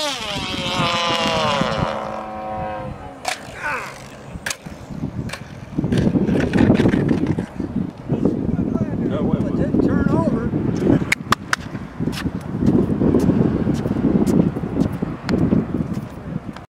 Oh!